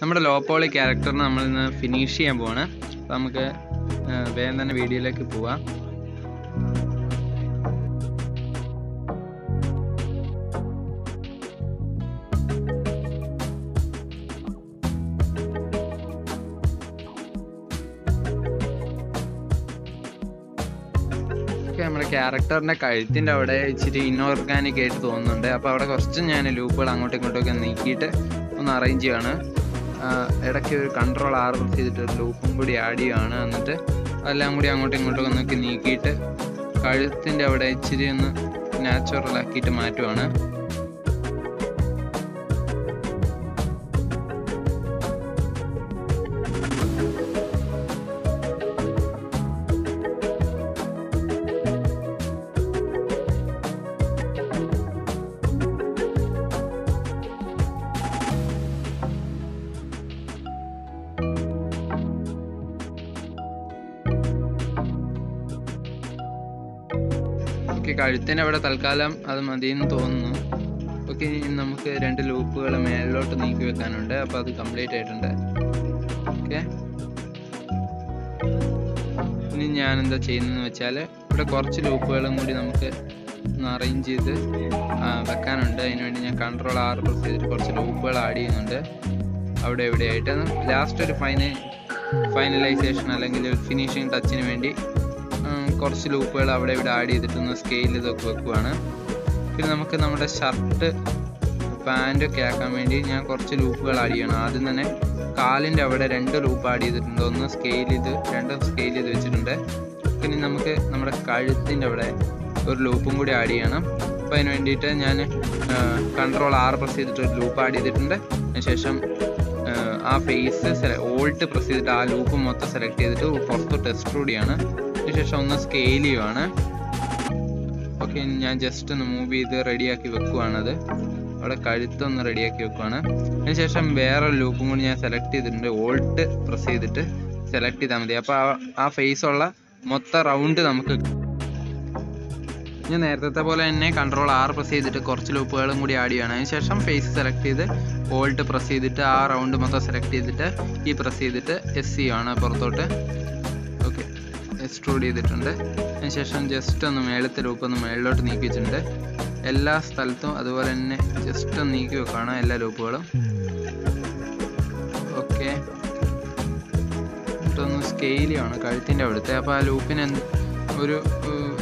നമ്മുടെ law poly ക്യാരക്ടറിനെ നമ്മൾ ഇന്ന് ഫിനിഷ് ചെയ്യാൻ പോവാണ്. അപ്പോൾ നമുക്ക് വേഗം തന്നെ വീഡിയോയിലേക്ക് പോവാം. നമ്മുടെ ക്യാരക്ടറിന്റെ കഴുത്തിന്റെ അവിടെ ഇച്ചിരി ഇൻഓർഗാനിക് ആയിട്ട് തോന്നുന്നുണ്ട്. അപ്പോൾ അവിടെ കുറച്ച് ഞാൻ ലൂപ്പുകൾ അങ്ങോട്ടും ഇങ്ങോട്ടും ഒക്കെ നീക്കിയിട്ട് ഒന്ന് അറേഞ്ച് ചെയ്യാണ് ഇടയ്ക്ക് ഒരു കൺട്രോൾ ആർ ചെയ്തിട്ട് ഒരു ലൂപ്പും കൂടി ആഡ് ചെയ്യുകയാണ് എന്നിട്ട് അതെല്ലാം കൂടി അങ്ങോട്ടും ഇങ്ങോട്ടും ഒന്നൊക്കെ നോക്കി നീക്കിയിട്ട് കഴുത്തിന്റെ അവിടെ ഇച്ചിരി ഒന്ന് നാച്ചുറൽ ആക്കിയിട്ട് മാറ്റുവാണ്. ഓക്കെ കഴുത്തിന് അവിടെ തൽക്കാലം അത് മതിയെന്ന് തോന്നുന്നു. ഓക്കെ നമുക്ക് രണ്ട് ലൂപ്പുകൾ മേളിലോട്ട് നീക്കി വെക്കാനുണ്ട്. അപ്പോൾ അത് കംപ്ലീറ്റ് ആയിട്ടുണ്ട്. ഓക്കെ. ഇനി ഞാൻ എന്താ ചെയ്യുന്നതെന്ന് വെച്ചാൽ ഇവിടെ കുറച്ച് ലൂപ്പുകളും കൂടി നമുക്ക് ഒന്ന് അറേഞ്ച് ചെയ്ത് വെക്കാനുണ്ട്. അതിനുവേണ്ടി ഞാൻ കൺട്രോൾ ആർ പ്രസ് ചെയ്തിട്ട് കുറച്ച് ലൂപ്പുകൾ ആഡ് ചെയ്യുന്നുണ്ട്. അവിടെ എവിടെയായിട്ട്? ലാസ്റ്റ് ഒരു ഫൈന ഫൈനലൈസേഷൻ അല്ലെങ്കിൽ ഫിനിഷിങ് ടച്ചിന് വേണ്ടി കുറച്ച് ലൂപ്പുകൾ അവിടെ ഇവിടെ ആഡ് ചെയ്തിട്ടൊന്ന് സ്കെയിൽ ഇതൊക്കെ വെക്കുവാണ്. പിന്നെ നമുക്ക് നമ്മുടെ ഷർട്ട് പാന്റ് ഒക്കെ ആക്കാൻ വേണ്ടി ഞാൻ കുറച്ച് ലൂപ്പുകൾ ആഡ് ചെയ്യണം. ആദ്യം തന്നെ കാലിന്റെ അവിടെ രണ്ട് ലൂപ്പ് ആഡ് ചെയ്തിട്ടുണ്ട്. ഒന്ന് സ്കെയിൽ ചെയ്ത് രണ്ടും സ്കെയിൽ ചെയ്ത് വെച്ചിട്ടുണ്ട്. പിന്നെ നമുക്ക് നമ്മുടെ കഴുത്തിന്റെ അവിടെ ഒരു ലൂപ്പും കൂടി ആഡ് ചെയ്യണം. അപ്പോൾ അതിന് വേണ്ടിയിട്ട് ഞാൻ കൺട്രോൾ ആർ പ്രസ് ചെയ്തിട്ട് ഒരു ലൂപ്പ് ആഡ് ചെയ്തിട്ടുണ്ട്. അതിനുശേഷം ആ ഫേസ് ഓൾട്ട് പ്രസ് ചെയ്തിട്ട് ആ ലൂപ്പ് മൊത്തം സെലക്ട് ചെയ്തിട്ട് പുറത്തോട്ട് എക്സ്ട്രൂഡ് ചെയ്യാണ് അതിനുശേഷം ഒന്ന് സ്കെയിൽ ചെയ്യുവാണ്. ഓക്കെ ഞാൻ ജസ്റ്റ് ഒന്ന് മൂവ് ചെയ്ത് റെഡിയാക്കി വെക്കുവാണത്. അവിടെ കഴുത്തൊന്ന് റെഡിയാക്കി വെക്കുവാണ്. അതിനുശേഷം വേറെ ലൂപ്പും കൂടി ഞാൻ സെലക്ട് ചെയ്തിട്ടുണ്ട്. ഓൾട്ട് പ്രസ് ചെയ്തിട്ട് സെലക്ട് ചെയ്താൽ മതി. അപ്പോൾ ആ ഫേസ് ഉള്ള മൊത്തം റൗണ്ട് നമുക്ക് ഞാൻ നേരത്തെ പോലെ തന്നെ കൺട്രോൾ ആർ പ്രസ് ചെയ്തിട്ട് കുറച്ച് ലൂപ്പുകളും കൂടി ആഡ് ചെയ്യണം അതിനുശേഷം ഫേസ് സെലക്ട് ചെയ്ത് ഓൾട്ട് പ്രസ് ചെയ്തിട്ട് ആ റൗണ്ട് മൊത്തം സെലക്ട് ചെയ്തിട്ട് ഈ പ്രസ് ചെയ്തിട്ട് എസ് ചെയ്യുവാണ് പുറത്തോട്ട്. എക്സ്ട്രൂഡ് ചെയ്തിട്ടുണ്ട്. അതിനുശേഷം ജസ്റ്റ് ഒന്ന് മേളത്തെ ലൂപ്പ് ഒന്ന് മേളിലോട്ട് നീക്കി വെച്ചിട്ടുണ്ട്. എല്ലാ സ്ഥലത്തും അതുപോലെ തന്നെ ജസ്റ്റ് ഒന്ന് നീക്കി വെക്കുകയാണ് എല്ലാ ലൂപ്പുകളും ഓക്കെ എന്നിട്ടൊന്ന് സ്കെയിൽ ചെയ്യണം കഴുത്തിന്റെ അവിടുത്തെ. അപ്പോൾ ആ ലൂപ്പിന് ഒരു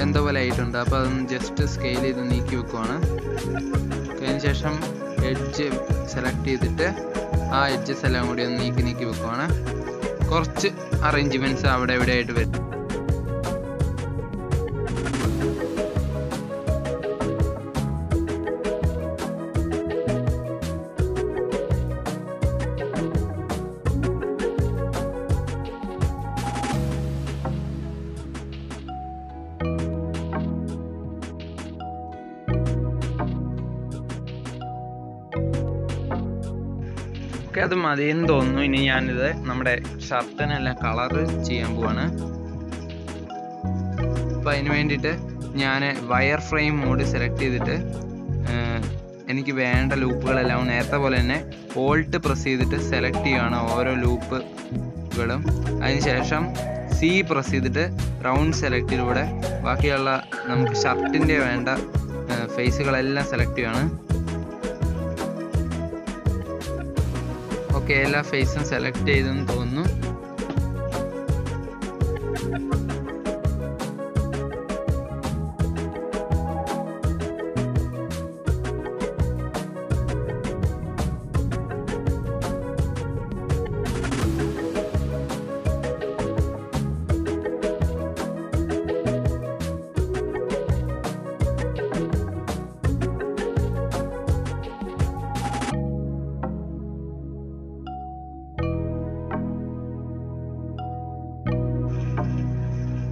എന്തോ പോലെ ആയിട്ടുണ്ട്. അപ്പോൾ അതൊന്ന് ജസ്റ്റ് സ്കെയിൽ ചെയ്ത് നീക്കി വെക്കുവാണ് അതിന് ശേഷം എഡ്ജ് സെലക്ട് ചെയ്തിട്ട് ആ എഡ്ജസ് എല്ലാം കൂടി ഒന്ന് നീക്കി നീക്കി വെക്കുവാണ് കുറച്ച് അറേഞ്ച്മെന്റ്സ് അവിടെ ഇവിടെ ആയിട്ട് വരും. ഓക്കെ അത് മതിയെന്ന് തോന്നുന്നു. ഇനി ഞാനിത് നമ്മുടെ ഷർട്ടിനെല്ലാം കളർ ചെയ്യാൻ പോവാണ്. അപ്പോൾ അതിന് വേണ്ടിയിട്ട് ഞാൻ വയർ ഫ്രെയിം മോഡ് സെലക്ട് ചെയ്തിട്ട് എനിക്ക് വേണ്ട ലൂപ്പുകളെല്ലാം നേരത്തെ പോലെ തന്നെ ഓൾട്ട് പ്രസ് ചെയ്തിട്ട് സെലക്ട് ചെയ്യുകയാണ് ഓരോ ലൂപ്പുകളും. അതിനുശേഷം സി പ്രസ് ചെയ്തിട്ട് റൗണ്ട് സെലക്റ്റിലൂടെ ബാക്കിയുള്ള നമുക്ക് ഷർട്ടിന്റെ വേണ്ട ഫേസുകളെല്ലാം സെലക്ട് ചെയ്യുകയാണ് എല്ലാ ഫേസും സെലക്ട് ചെയ്തെന്ന് തോന്നുന്നു.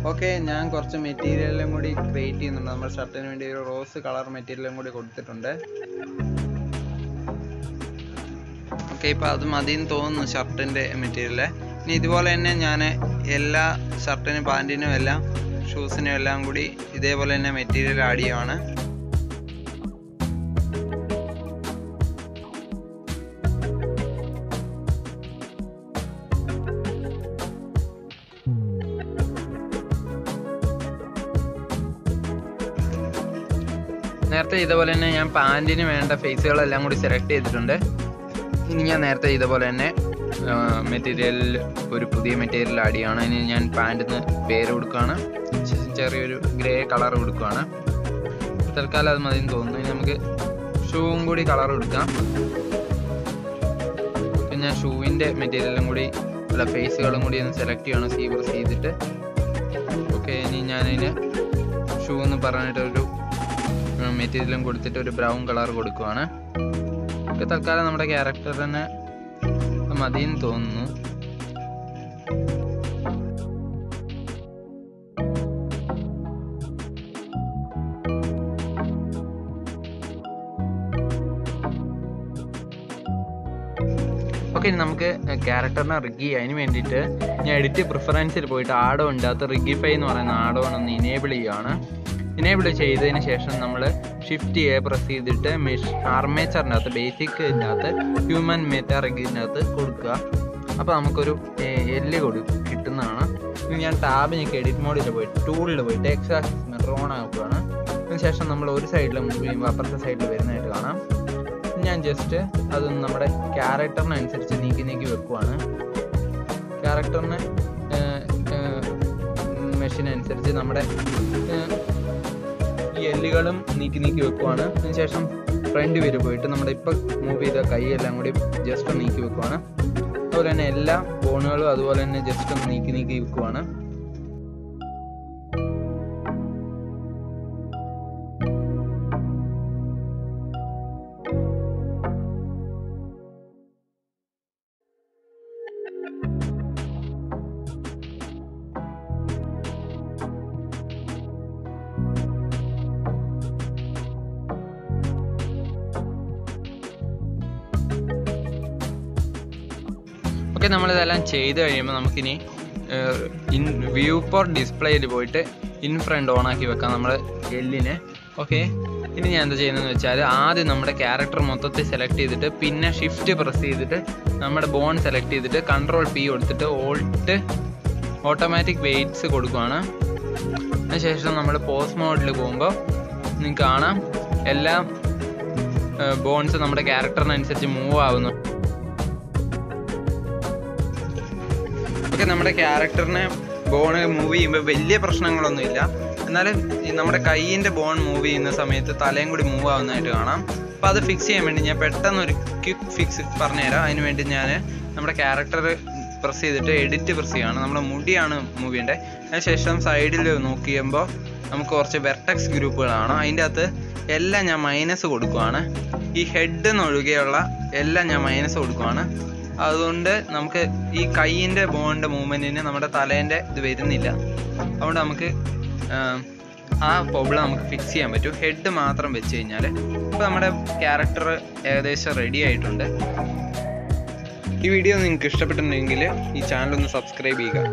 ഓക്കെ ഞാൻ കുറച്ച് മെറ്റീരിയലും കൂടി ക്രിയേറ്റ് ചെയ്യുന്നുണ്ട്. നമ്മുടെ ഷർട്ടിന് വേണ്ടി ഒരു റോസ് കളർ മെറ്റീരിയലും കൂടി കൊടുത്തിട്ടുണ്ട്. ഓക്കെ ഇപ്പോൾ അത് മതിയെന്ന് തോന്നുന്നു ഷർട്ടിന്റെ മെറ്റീരിയൽ ഇനി ഇതുപോലെ തന്നെ ഞാൻ എല്ലാ ഷർട്ടിനും പാന്റിനും എല്ലാം ഷൂസിനും എല്ലാം കൂടി ഇതേപോലെ തന്നെ മെറ്റീരിയൽ ആഡ് ചെയ്യുവാണ്. നേരത്തെ ഇതുപോലെ തന്നെ ഞാൻ പാന്റിന് വേണ്ട ഫേസുകളെല്ലാം കൂടി സെലക്ട് ചെയ്തിട്ടുണ്ട്. ഇനി ഞാൻ നേരത്തെ ഇതുപോലെ തന്നെ മെറ്റീരിയൽ ഒരു പുതിയ മെറ്റീരിയൽ ആഡ് ചെയ്യണം. അതിന് ഞാൻ പാന്റിന് പേര് കൊടുക്കുകയാണ്. ചെറിയൊരു ഗ്രേ കളർ കൊടുക്കുകയാണ്. തൽക്കാലം അത് മതി തോന്നുന്നു. ഇനി നമുക്ക് ഷൂവും കൂടി കളർ കൊടുക്കാം. ഞാൻ ഷൂവിന്റെ മെറ്റീരിയലും കൂടി അല്ല ഫേസുകളും കൂടി ഒന്ന് സെലക്ട് ചെയ്യണം. സീ പ്രസ് ചെയ്തിട്ട്. ഓക്കെ ഇനി ഞാനതിന് ഷൂ എന്ന് പറഞ്ഞിട്ട് ഒരു മെറ്റീരിയലും കൊടുത്തിട്ട് ഒരു ബ്രൗൺ കളർ കൊടുക്കുവാണ്. ഓക്കെ തൽക്കാലം നമ്മുടെ ക്യാരക്ടറിന് മതിയെന്ന് തോന്നുന്നു. ഓക്കെ നമുക്ക് ക്യാരക്ടറിനെ റിഗ് അതിന് വേണ്ടിയിട്ട് ഞാൻ എഡിറ്റ് പ്രിഫറൻസിൽ പോയിട്ട് ആഡോ ഉണ്ട്. അത് റിഗിഫൈ എന്ന് പറയുന്ന ആഡോ ഒന്ന് ഇനേബിൾ ചെയ്യുകയാണ് ഇനേബിൾ ചെയ്തതിന് ശേഷം നമ്മൾ ഷിഫ്റ്റ് ചെയ്യുക പ്രസ് ചെയ്തിട്ട് മെഷ് ആർമേച്ചറിന്റെ അകത്ത് ബേസിക്കിന്റെ അകത്ത് ഹ്യൂമൻ മെറ്റാ അകത്ത് കൊടുക്കുക. അപ്പോൾ നമുക്കൊരു എല്ല് കൊടു കിട്ടുന്നതാണ്. ഇനി ഞാൻ ടാബ് ഞങ്ങൾക്ക് എഡിറ്റ് മോഡിൽ പോയിട്ട് ടൂളിൽ പോയിട്ട് എക്സാസ് റോൺ ആക്കുകയാണ്. അതിനുശേഷം നമ്മൾ ഒരു സൈഡിൽ മൂവ് ചെയ്യുമ്പോൾ അപ്പുറത്തെ സൈഡിൽ വരുന്നതായിട്ട് കാണാം. ഞാൻ ജസ്റ്റ് അത് നമ്മുടെ ക്യാരക്ടറിനനുസരിച്ച് നീക്കി നീക്കി വെക്കുവാണ്. ക്യാരക്ടറിന് മെഷീനനുസരിച്ച് നമ്മുടെ എല്ലുകളും നീക്കി നീക്കി വെക്കുവാണ്. അതിനുശേഷം ഫ്രണ്ട് വരെ പോയിട്ട് നമ്മുടെ ഇപ്പം മൂവ് ചെയ്ത കൈയെല്ലാം കൂടി ജസ്റ്റ് നീക്കി വെക്കുവാണ്. അതുപോലെ തന്നെ എല്ലാ ബോണുകളും അതുപോലെ തന്നെ ജസ്റ്റ് നീക്കി നീക്കി വെക്കുവാണ്. ഓക്കെ നമ്മളിതെല്ലാം ചെയ്ത് കഴിയുമ്പോൾ നമുക്കിനി ഇൻ വ്യൂ ഫോർ ഡിസ്പ്ലേയിൽ പോയിട്ട് ഇൻ ഫ്രണ്ട് ഓൺ ആക്കി വെക്കാം നമ്മൾ എല്ലിനെ ഓക്കെ ഇനി ഞാൻ എന്താ ചെയ്യുന്നതെന്ന് വെച്ചാൽ ആദ്യം നമ്മുടെ ക്യാരക്ടർ മൊത്തത്തിൽ സെലക്ട് ചെയ്തിട്ട് പിന്നെ ഷിഫ്റ്റ് പ്രസ് ചെയ്തിട്ട് നമ്മുടെ ബോൺ സെലക്ട് ചെയ്തിട്ട് കൺട്രോൾ പി കൊടുത്തിട്ട് ഓൾട്ട് ഓട്ടോമാറ്റിക് വെയിറ്റ്സ് കൊടുക്കുവാണ്. അതിനുശേഷം നമ്മൾ പോസ്റ്റ് മോഡിൽ പോകുമ്പോൾ നിങ്ങൾക്ക് കാണാം. എല്ലാം ബോൺസ് നമ്മുടെ ക്യാരക്ടറിനനുസരിച്ച് മൂവ് ആവുന്നു. ഓക്കെ നമ്മുടെ ക്യാരക്ടറിനെ ബോൺ മൂവ് ചെയ്യുമ്പോൾ വലിയ പ്രശ്നങ്ങളൊന്നുമില്ല. എന്നാലും നമ്മുടെ കൈയിന്റെ ബോൺ മൂവ് ചെയ്യുന്ന സമയത്ത് തലയും കൂടി മൂവ് ആവുന്നതായിട്ട് കാണാം. അപ്പോൾ അത് ഫിക്സ് ചെയ്യാൻ വേണ്ടി ഞാൻ പെട്ടെന്ന് ഒരു ക്വിക്ക് ഫിക്സ് പറഞ്ഞുതരാം. അതിന് വേണ്ടി ഞാൻ നമ്മുടെ ക്യാരക്ടർ പ്രസ് ചെയ്തിട്ട് എഡിറ്റ് പ്രസ് ചെയ്യുകയാണ്. നമ്മുടെ മുടിയാണ് മൂവ് ചെയ്യേണ്ടത് അതിനുശേഷം സൈഡിൽ നോക്കിയുമ്പോൾ നമുക്ക് കുറച്ച് വെർട്ടക്സ് ഗ്രൂപ്പുകളാണ്. അതിന്റെ അകത്ത് എല്ലാം ഞാൻ മൈനസ് കൊടുക്കുവാണ്. ഈ ഹെഡ് എന്നൊഴികെയുള്ള എല്ലാം ഞാൻ മൈനസ് കൊടുക്കുവാണ്. അതുകൊണ്ട് നമുക്ക് ഈ കൈയിന്റെ ബോണിന്റെ മൂവ്മെന്റിന് നമ്മുടെ തലേന്റെ ഇത് വരുന്നില്ല. അതുകൊണ്ട് നമുക്ക് ആ പ്രോബ്ലം നമുക്ക് ഫിക്സ് ചെയ്യാൻ പറ്റും. ഹെഡ് മാത്രം വെച്ച് കഴിഞ്ഞാൽ ഇപ്പോൾ നമ്മുടെ ക്യാരക്ടർ ഏകദേശം റെഡി ആയിട്ടുണ്ട്. ഈ വീഡിയോ നിങ്ങൾക്ക് ഇഷ്ടപ്പെട്ടിട്ടുണ്ടെങ്കിൽ ഈ ചാനൽ ഒന്ന് സബ്സ്ക്രൈബ് ചെയ്യുക.